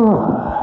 Oh.